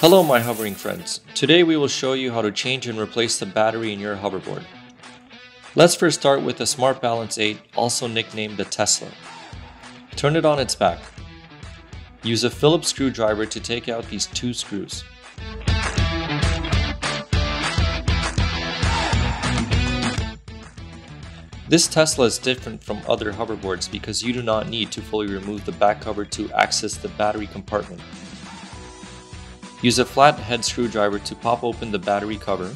Hello my hovering friends. Today we will show you how to change and replace the battery in your hoverboard. Let's first start with the Smart Balance 8, also nicknamed the Tesla. Turn it on its back. Use a Phillips screwdriver to take out these two screws. This Tesla is different from other hoverboards because you do not need to fully remove the back cover to access the battery compartment. Use a flat head screwdriver to pop open the battery cover.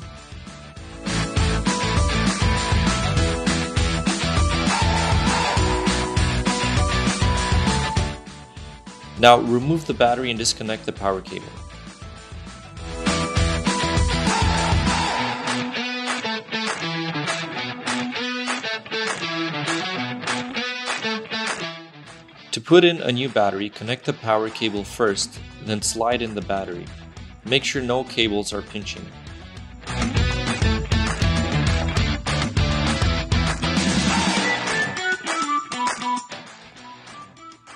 Now remove the battery and disconnect the power cable. Put in a new battery, connect the power cable first, then slide in the battery. Make sure no cables are pinching.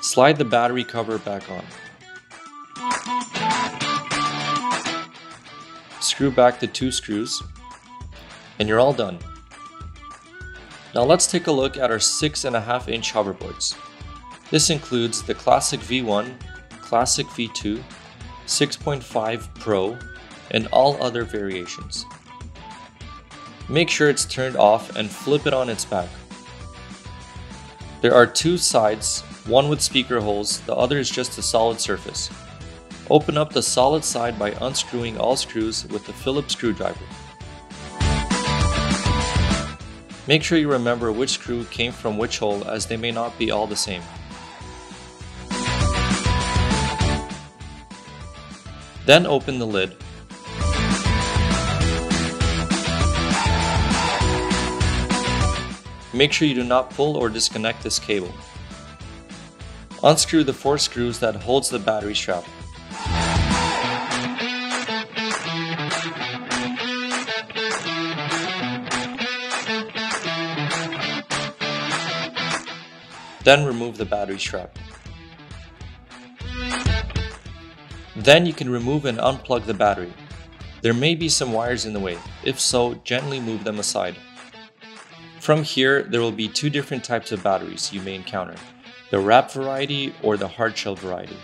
Slide the battery cover back on. Screw back the two screws, and you're all done. Now let's take a look at our 6.5 inch hoverboards. This includes the Classic V1, Classic V2, 6.5 Pro, and all other variations. Make sure it's turned off and flip it on its back. There are two sides, one with speaker holes, the other is just a solid surface. Open up the solid side by unscrewing all screws with the Phillips screwdriver. Make sure you remember which screw came from which hole as they may not be all the same. Then open the lid. Make sure you do not pull or disconnect this cable. Unscrew the four screws that holds the battery strap. Then remove the battery strap. Then you can remove and unplug the battery. There may be some wires in the way. If so, gently move them aside. From here, there will be two different types of batteries you may encounter, the wrap variety or the hard shell variety.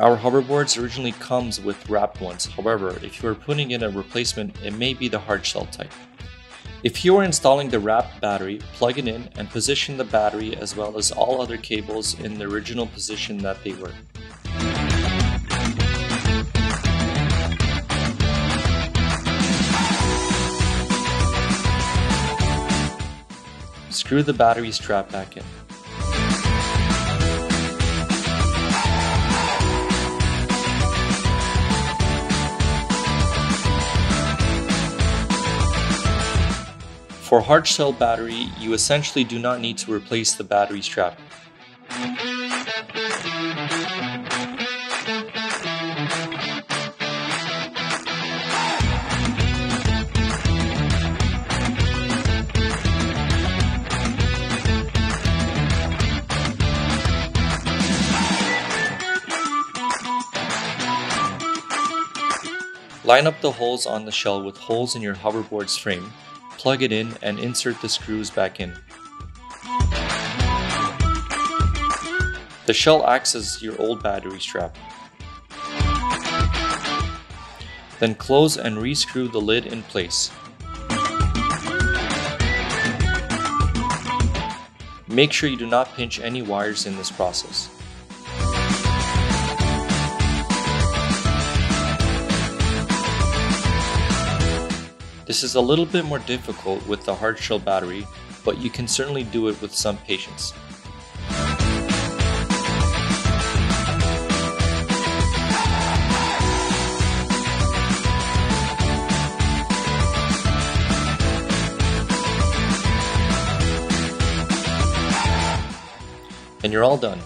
Our hoverboards originally comes with wrapped ones, however, if you are putting in a replacement, it may be the hard shell type. If you are installing the wrapped battery, plug it in and position the battery as well as all other cables in the original position that they were. Screw the battery strap back in. For hard shell battery, you essentially do not need to replace the battery strap. Line up the holes on the shell with holes in your hoverboard's frame, plug it in and insert the screws back in. The shell acts as your old battery strap. Then close and rescrew the lid in place. Make sure you do not pinch any wires in this process. This is a little bit more difficult with the hard shell battery, but you can certainly do it with some patience. And you're all done.